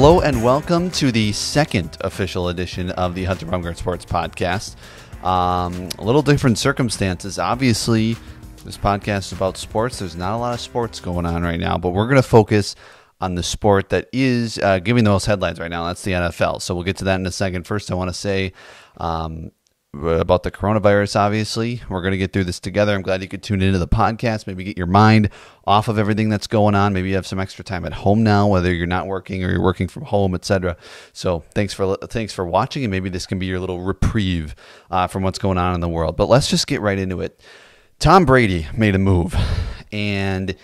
Hello and welcome to the second official edition of the Hunter Baumgardt Sports Podcast. Um, a little different circumstances. Obviously, this podcast is about sports. There's not a lot of sports going on right now, but we're going to focus on the sport that is uh, giving the most headlines right now. That's the NFL. So we'll get to that in a second. First, I want to say um, about the coronavirus, obviously. We're going to get through this together. I'm glad you could tune into the podcast, maybe get your mind off of everything that's going on. Maybe you have some extra time at home now, whether you're not working or you're working from home, etc. So thanks for thanks for watching, and maybe this can be your little reprieve uh, from what's going on in the world. But let's just get right into it. Tom Brady made a move, and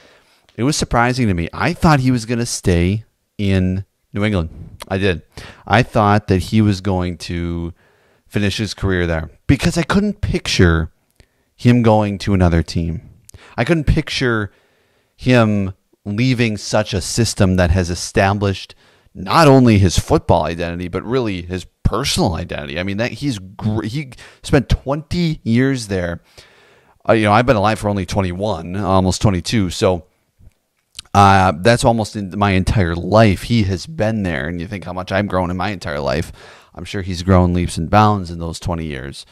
it was surprising to me. I thought he was going to stay in New England. I did. I thought that he was going to finish his career there because I couldn't picture him going to another team. I couldn't picture him leaving such a system that has established not only his football identity but really his personal identity. I mean that he's he spent 20 years there. Uh, you know, I've been alive for only 21, almost 22. So uh, that's almost in my entire life. He has been there, and you think how much I've grown in my entire life. I'm sure he's grown leaps and bounds in those 20 years.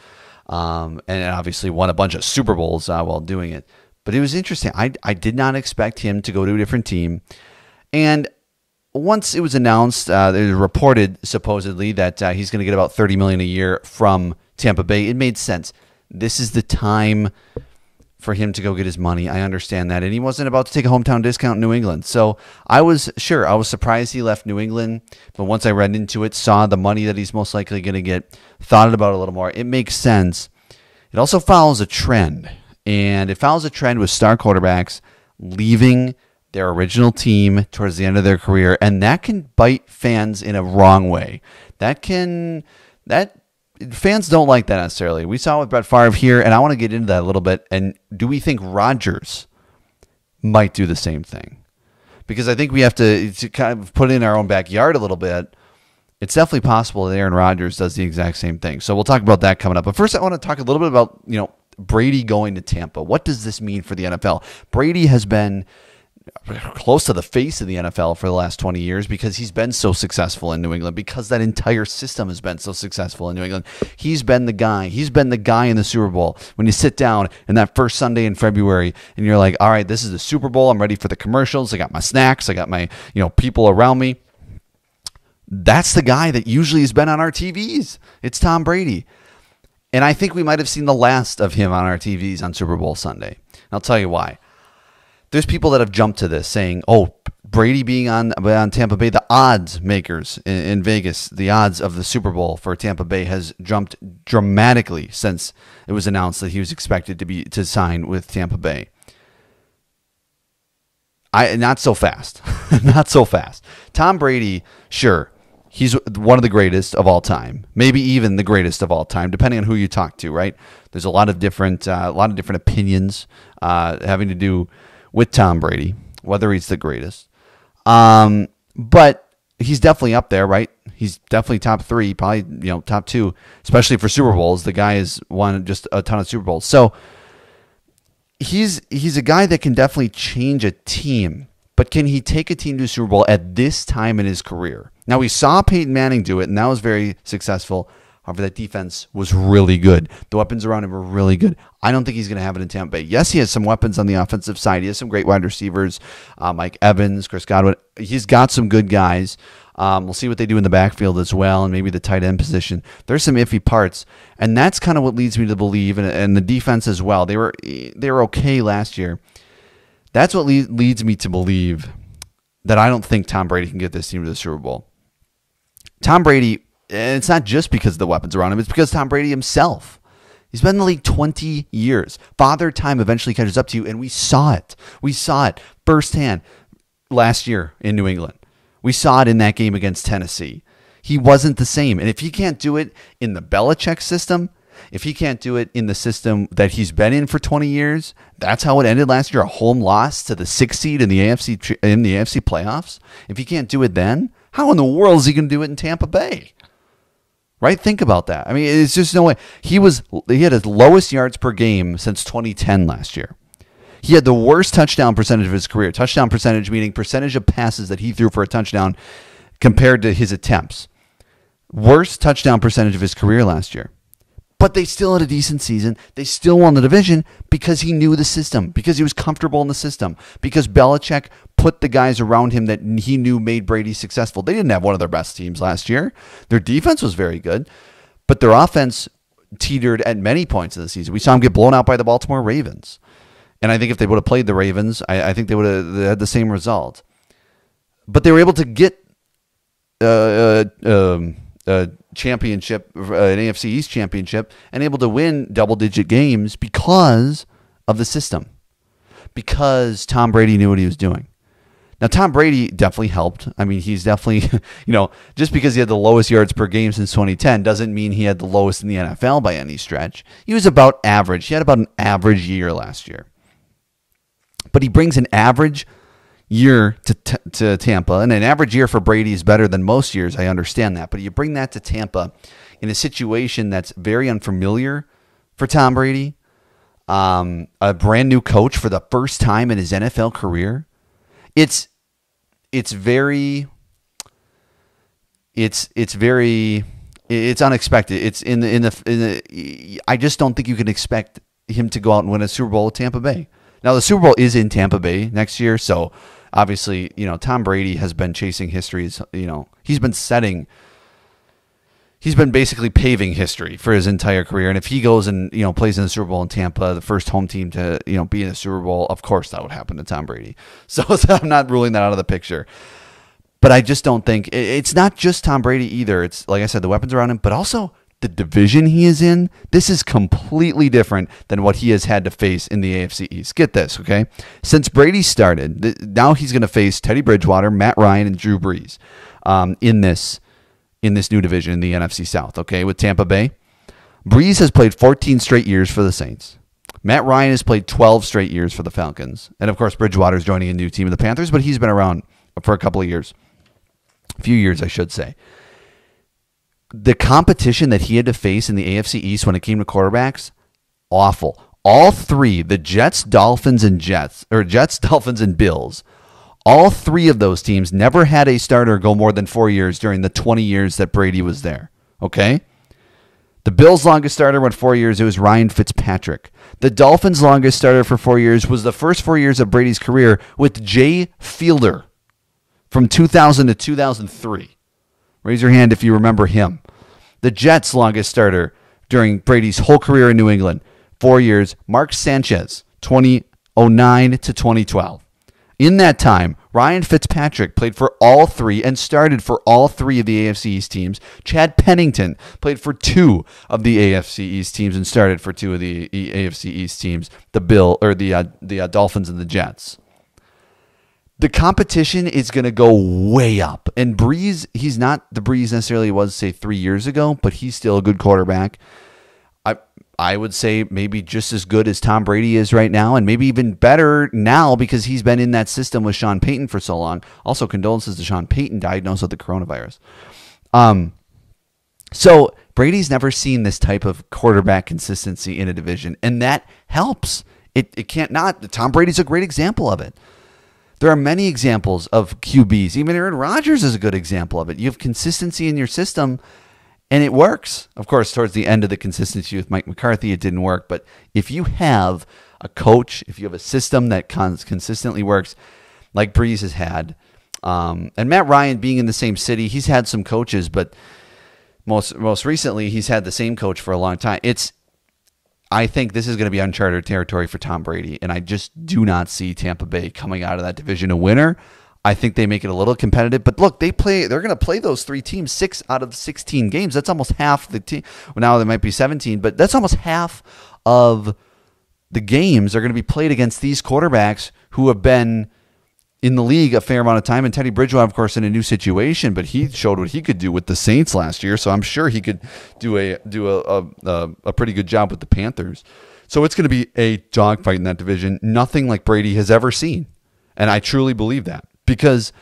Um, and obviously won a bunch of Super Bowls uh, while doing it. But it was interesting. I, I did not expect him to go to a different team. And once it was announced, uh, it was reported supposedly that uh, he's going to get about 30 million a year from Tampa Bay. It made sense. This is the time for him to go get his money. I understand that. And he wasn't about to take a hometown discount in New England. So I was sure, I was surprised he left New England. But once I read into it, saw the money that he's most likely going to get, thought about it a little more. It makes sense. It also follows a trend. And it follows a trend with star quarterbacks leaving their original team towards the end of their career. And that can bite fans in a wrong way. That can, that fans don't like that necessarily. We saw with Brett Favre here, and I want to get into that a little bit. And do we think Rodgers might do the same thing? Because I think we have to, to kind of put in our own backyard a little bit. It's definitely possible that Aaron Rodgers does the exact same thing. So we'll talk about that coming up. But first, I want to talk a little bit about you know Brady going to Tampa. What does this mean for the NFL? Brady has been close to the face of the NFL for the last 20 years because he's been so successful in New England because that entire system has been so successful in New England. He's been the guy. He's been the guy in the Super Bowl. When you sit down in that first Sunday in February and you're like, "All right, this is the Super Bowl. I'm ready for the commercials. I got my snacks. I got my, you know, people around me." That's the guy that usually has been on our TVs. It's Tom Brady. And I think we might have seen the last of him on our TVs on Super Bowl Sunday. I'll tell you why there's people that have jumped to this saying, "Oh, Brady being on on Tampa Bay, the odds makers in, in, Vegas, the odds of the Super Bowl for Tampa Bay has jumped dramatically since it was announced that he was expected to be to sign with Tampa Bay." I not so fast, not so fast. Tom Brady, sure, he's one of the greatest of all time, maybe even the greatest of all time, depending on who you talk to. Right? There's a lot of different, uh, a lot of different opinions uh, having to do with Tom Brady, whether he's the greatest. Um, but he's definitely up there, right? He's definitely top three, probably you know top two, especially for Super Bowls. The guy has won just a ton of Super Bowls, so he's he's a guy that can definitely change a team. But can he take a team to a Super Bowl at this time in his career? Now we saw Peyton Manning do it, and that was very successful. However, that defense was really good. The weapons around him were really good. I don't think he's going to have it in Tampa Bay. Yes, he has some weapons on the offensive side. He has some great wide receivers, uh, Mike Evans, Chris Godwin. He's got some good guys. Um, we'll see what they do in the backfield as well, and maybe the tight end position. There's some iffy parts, and that's kind of what leads me to believe, and, and the defense as well. They were they were okay last year. That's what le- leads me to believe that I don't think Tom Brady can get this team to the Super Bowl. Tom Brady and it's not just because of the weapons around him, it's because Tom Brady himself. He's been in the league 20 years. Father time eventually catches up to you, and we saw it. We saw it firsthand last year in New England. We saw it in that game against Tennessee. He wasn't the same. And if he can't do it in the Belichick system, if he can't do it in the system that he's been in for 20 years, that's how it ended last year, a home loss to the sixth seed in the AFC in the AFC playoffs. If he can't do it then, how in the world is he going to do it in Tampa Bay? Right? Think about that. I mean, it's just no way. He was he had his lowest yards per game since 2010 last year. He had the worst touchdown percentage of his career. Touchdown percentage meaning percentage of passes that he threw for a touchdown compared to his attempts. Worst touchdown percentage of his career last year. But they still had a decent season. They still won the division because he knew the system, because he was comfortable in the system, because Belichick put the guys around him that he knew made Brady successful. They didn't have one of their best teams last year. Their defense was very good, but their offense teetered at many points of the season. We saw him get blown out by the Baltimore Ravens. And I think if they would have played the Ravens, I, I think they would have had the same result. But they were able to get uh, uh, um, a championship, uh, an AFC East championship, and able to win double digit games because of the system, because Tom Brady knew what he was doing. Now, Tom Brady definitely helped. I mean, he's definitely, you know, just because he had the lowest yards per game since 2010 doesn't mean he had the lowest in the NFL by any stretch. He was about average. He had about an average year last year. But he brings an average year to, t- to Tampa, and an average year for Brady is better than most years. I understand that. But you bring that to Tampa in a situation that's very unfamiliar for Tom Brady, um, a brand new coach for the first time in his NFL career. It's it's very it's it's very it's unexpected. It's in the in the, in the I just don't think you can expect him to go out and win a Super Bowl at Tampa Bay. Now the Super Bowl is in Tampa Bay next year, so obviously, you know, Tom Brady has been chasing histories, you know, he's been setting he's been basically paving history for his entire career. And if he goes and, you know, plays in the Super Bowl in Tampa, the first home team to, you know, be in the Super Bowl, of course that would happen to Tom Brady. So, so I'm not ruling that out of the picture. But I just don't think it's not just Tom Brady either. It's like I said, the weapons around him, but also the division he is in, this is completely different than what he has had to face in the AFC East. Get this, okay? Since Brady started, now he's going to face Teddy Bridgewater, Matt Ryan, and Drew Brees um, in this in this new division in the NFC South. Okay, with Tampa Bay, Brees has played 14 straight years for the Saints. Matt Ryan has played 12 straight years for the Falcons, and of course Bridgewater is joining a new team of the Panthers, but he's been around for a couple of years, a few years, I should say the competition that he had to face in the AFC East when it came to quarterbacks, awful. All three, the Jets, Dolphins, and Jets, or Jets, Dolphins, and Bills, all three of those teams never had a starter go more than four years during the 20 years that Brady was there. Okay? The Bills' longest starter went four years. It was Ryan Fitzpatrick. The Dolphins' longest starter for four years was the first four years of Brady's career with Jay Fiedler from 2000 to 2003. Raise your hand if you remember him. The Jets' longest starter during Brady's whole career in New England, four years, Mark Sanchez, 2009 to 2012. In that time, Ryan Fitzpatrick played for all three and started for all three of the AFC East teams. Chad Pennington played for two of the AFC East teams and started for two of the AFC East teams, the Bill or the uh, the uh, Dolphins and the Jets the competition is going to go way up. And Brees, he's not the Brees necessarily was say three years ago, but he's still a good quarterback. I I would say maybe just as good as Tom Brady is right now, and maybe even better now because he's been in that system with Sean Payton for so long. Also, condolences to Sean Payton diagnosed with the coronavirus. Um, so Brady's never seen this type of quarterback consistency in a division, and that helps. It it can't not. Tom Brady's a great example of it. There are many examples of QBs. Even Aaron Rodgers is a good example of it. You have consistency in your system and it works. Of course, towards the end of the consistency with Mike McCarthy, it didn't work. But if you have a coach, if you have a system that consistently works, like Brees has had, um, and Matt Ryan being in the same city, he's had some coaches, but most most recently he's had the same coach for a long time. It's I think this is going to be uncharted territory for Tom Brady, and I just do not see Tampa Bay coming out of that division a winner. I think they make it a little competitive, but look, they play. They're going to play those three teams six out of sixteen games. That's almost half the team. Well, now there might be seventeen, but that's almost half of the games are going to be played against these quarterbacks who have been in the league a fair amount of time. And Teddy Bridgewater, of course, in a new situation, but he showed what he could do with the Saints last year. So I'm sure he could do a do a a, a pretty good job with the Panthers. So it's going to be a dogfight in that division, nothing like Brady has ever seen, and I truly believe that because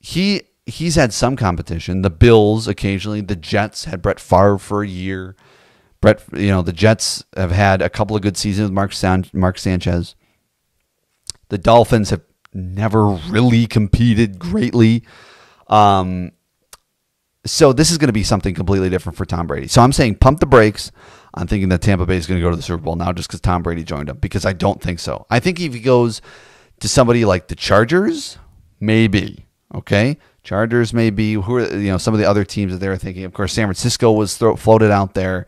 he he's had some competition. The Bills occasionally, the Jets had Brett Favre for a year. Brett, you know, the Jets have had a couple of good seasons with Mark San- Mark Sanchez. The Dolphins have never really competed greatly. Um, so this is going to be something completely different for Tom Brady. So I'm saying pump the brakes. I'm thinking that Tampa Bay is going to go to the Super Bowl now just because Tom Brady joined them because I don't think so. I think if he goes to somebody like the Chargers, maybe. Okay, Chargers maybe. Who are you know some of the other teams that they were thinking? Of course, San Francisco was floated out there.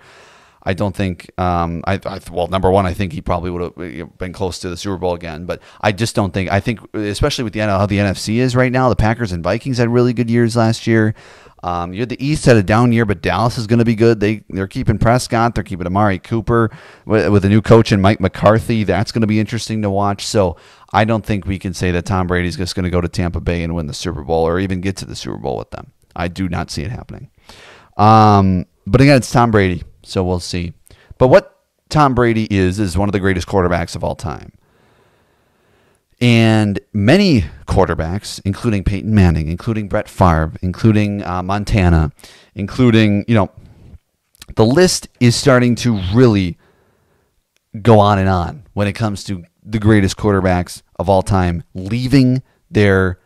I don't think. Um, I, I, well, number one, I think he probably would have been close to the Super Bowl again, but I just don't think. I think, especially with the how the NFC is right now, the Packers and Vikings had really good years last year. Um, you're the East had a down year, but Dallas is going to be good. They they're keeping Prescott, they're keeping Amari Cooper with, with a new coach and Mike McCarthy. That's going to be interesting to watch. So I don't think we can say that Tom Brady's just going to go to Tampa Bay and win the Super Bowl or even get to the Super Bowl with them. I do not see it happening. Um, but again, it's Tom Brady, so we'll see. But what Tom Brady is is one of the greatest quarterbacks of all time. And many quarterbacks, including Peyton Manning, including Brett Favre, including uh, Montana, including, you know, the list is starting to really go on and on when it comes to the greatest quarterbacks of all time leaving their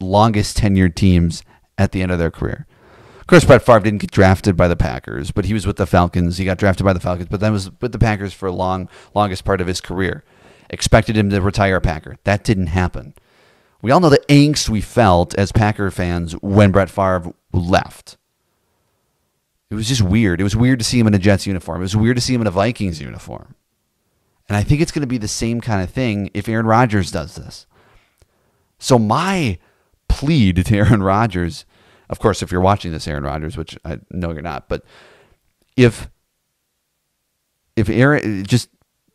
longest tenured teams at the end of their career. Course, Brett Favre didn't get drafted by the Packers, but he was with the Falcons. He got drafted by the Falcons, but then was with the Packers for a long, longest part of his career expected him to retire a Packer. That didn't happen. We all know the angst we felt as Packer fans when Brett Favre left. It was just weird. It was weird to see him in a Jets uniform. It was weird to see him in a Vikings uniform. And I think it's going to be the same kind of thing if Aaron Rodgers does this. So my plea to Aaron Rodgers, of course, if you're watching this, Aaron Rodgers, which I know you're not, but if if Aaron just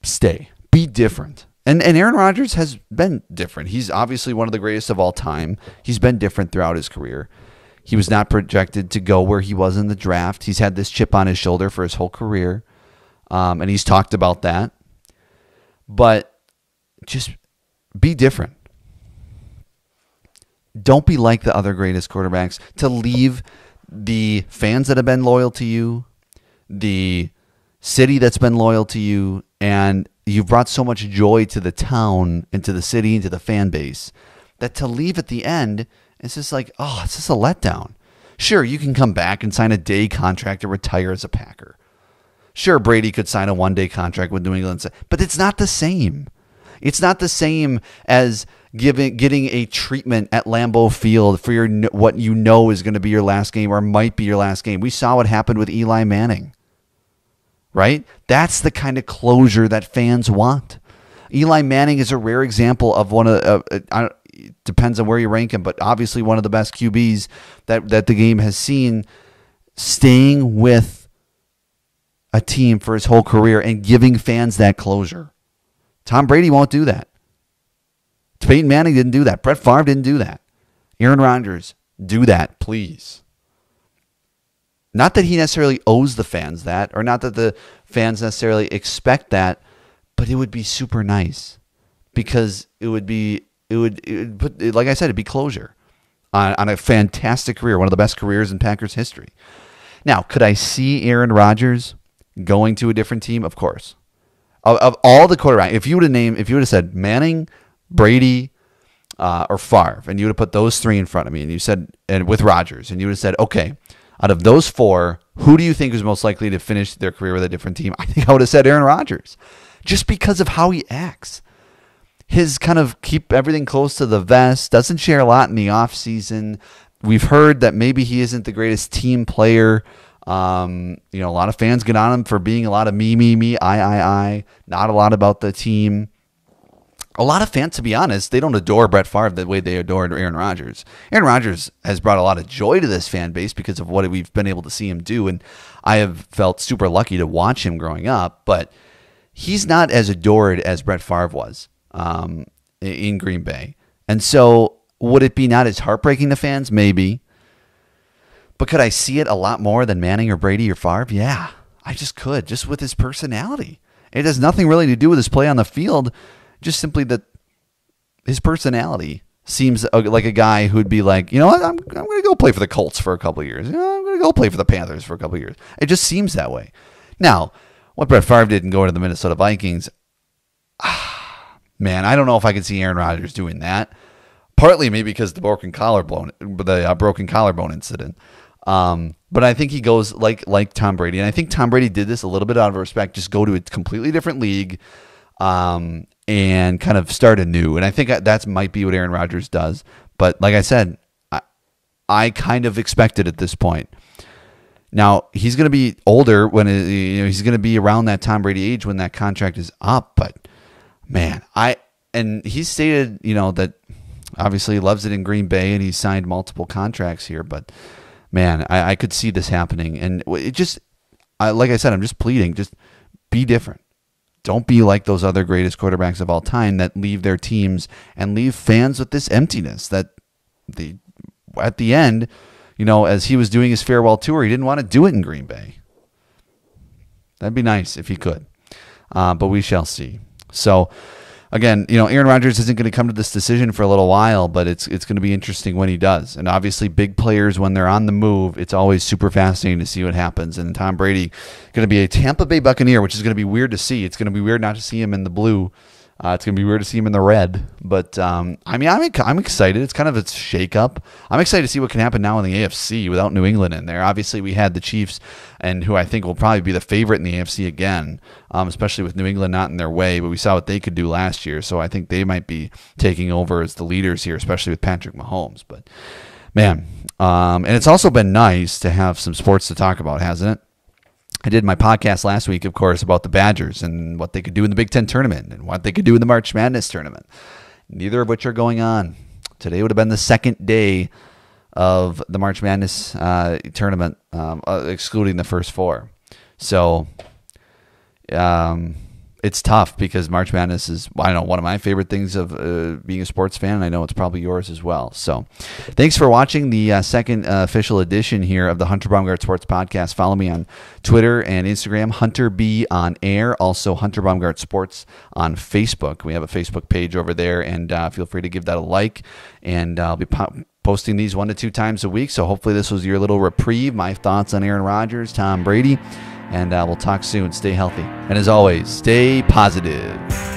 stay, be different. And and Aaron Rodgers has been different. He's obviously one of the greatest of all time. He's been different throughout his career. He was not projected to go where he was in the draft. He's had this chip on his shoulder for his whole career, um, and he's talked about that. But just be different. Don't be like the other greatest quarterbacks. To leave the fans that have been loyal to you, the city that's been loyal to you, and you've brought so much joy to the town and to the city and to the fan base that to leave at the end, it's just like, oh, it's just a letdown. Sure, you can come back and sign a day contract and retire as a Packer. Sure, Brady could sign a one day contract with New England, but it's not the same. It's not the same as giving getting a treatment at Lambeau Field for your what you know is going to be your last game or might be your last game. We saw what happened with Eli Manning right? That's the kind of closure that fans want. Eli Manning is a rare example of one of uh, uh, depends on where you rank him, but obviously one of the best QBs that that the game has seen staying with a team for his whole career and giving fans that closure. Tom Brady won't do that. Peyton Manning didn't do that. Brett Favre didn't do that. Aaron Rodgers, do that, please. Not that he necessarily owes the fans that, or not that the fans necessarily expect that, but it would be super nice because it would be it would, it would put like I said, it'd be closure on, on a fantastic career, one of the best careers in Packers history. Now, could I see Aaron Rodgers going to a different team? Of course. Of, of all the quarterback, if you would have named, if you would have said Manning, Brady, uh, or Favre, and you would have put those three in front of me, and you said, and with Rodgers, and you would have said, okay, out of those four, who do you think is most likely to finish their career with a different team? I think I would have said Aaron Rodgers, just because of how he acts. His kind of keep everything close to the vest, doesn't share a lot in the offseason. We've heard that maybe he isn't the greatest team player. Um, you know, a lot of fans get on him for being a lot of me, me, me, I, I, I, not a lot about the team a lot of fans, to be honest, they don't adore Brett Favre the way they adored Aaron Rodgers. Aaron Rodgers has brought a lot of joy to this fan base because of what we've been able to see him do, and I have felt super lucky to watch him growing up. But he's not as adored as Brett Favre was um, in Green Bay, and so would it be not as heartbreaking to fans? Maybe, but could I see it a lot more than Manning or Brady or Favre? Yeah, I just could, just with his personality. It has nothing really to do with his play on the field just simply that his personality seems like a guy who'd be like, you know what, I'm, I'm going to go play for the Colts for a couple years. You know, I'm going to go play for the Panthers for a couple years. It just seems that way. Now, what Brett Favre did and go to the Minnesota Vikings, ah, man, I don't know if I could see Aaron Rodgers doing that. partly maybe because the broken collarbone, the uh, broken collarbone incident. Um, but I think he goes like like Tom Brady, and I think Tom Brady did this a little bit out of respect. Just go to a completely different league, um, and kind of start anew. And I think that might be what Aaron Rodgers does. But like I said, I, I kind of expected at this point. Now he's going to be older when you know he's going to be around that Tom Brady age when that contract is up. But man, I and he stated you know that obviously he loves it in Green Bay and he signed multiple contracts here. But man, I, I could see this happening, and it just I, like I said, I'm just pleading, just be different. Don't be like those other greatest quarterbacks of all time that leave their teams and leave fans with this emptiness that the at the end you know, as he was doing his farewell tour, he didn't want to do it in Green Bay. That'd be nice if he could, uh, but we shall see. So, again, you know, Aaron Rodgers isn't going to come to this decision for a little while, but it's it's going to be interesting when he does. And obviously, big players when they're on the move, it's always super fascinating to see what happens. And Tom Brady going to be a Tampa Bay Buccaneer, which is going to be weird to see. It's going to be weird not to see him in the blue uh, it's gonna be weird to see him in the red, but um, I mean, I'm I'm excited. It's kind of a shake up. I'm excited to see what can happen now in the AFC without New England in there. Obviously, we had the Chiefs, and who I think will probably be the favorite in the AFC again, um, especially with New England not in their way. But we saw what they could do last year, so I think they might be taking over as the leaders here, especially with Patrick Mahomes. But man, um, and it's also been nice to have some sports to talk about, hasn't it? I did my podcast last week, of course, about the Badgers and what they could do in the Big Ten tournament and what they could do in the March Madness tournament. Neither of which are going on. Today would have been the second day of the March Madness uh, tournament, um, uh, excluding the first four. So, um, it's tough because March Madness is I don't know one of my favorite things of uh, being a sports fan. And I know it's probably yours as well. So, thanks for watching the uh, second uh, official edition here of the Hunter Baumgardt Sports Podcast. Follow me on Twitter and Instagram, Hunter B on Air. Also, Hunter Baumgardt Sports on Facebook. We have a Facebook page over there, and uh, feel free to give that a like. And I'll be po- posting these one to two times a week. So hopefully, this was your little reprieve. My thoughts on Aaron Rodgers, Tom Brady and uh, we'll talk soon. Stay healthy. And as always, stay positive.